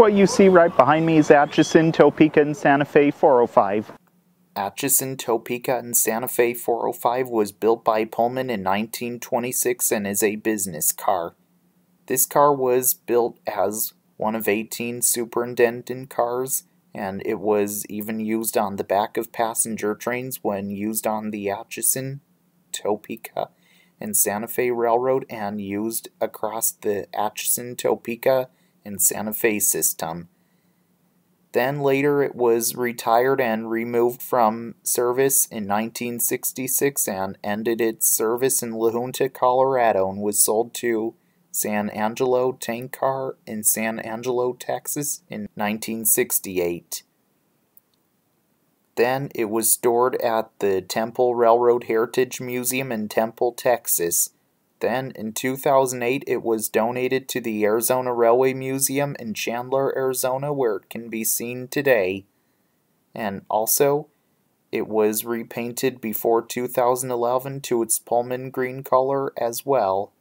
What you see right behind me is Atchison, Topeka, and Santa Fe 405. Atchison, Topeka, and Santa Fe 405 was built by Pullman in 1926 and is a business car. This car was built as one of 18 superintendent cars, and it was even used on the back of passenger trains when used on the Atchison, Topeka, and Santa Fe Railroad and used across the Atchison, Topeka, and Santa Fe system. Then later it was retired and removed from service in 1966 and ended its service in La Junta, Colorado and was sold to San Angelo Tank Car in San Angelo, Texas in 1968. Then it was stored at the Temple Railroad Heritage Museum in Temple, Texas. Then in 2008 it was donated to the Arizona Railway Museum in Chandler, Arizona where it can be seen today. And also it was repainted before 2011 to its Pullman green color as well.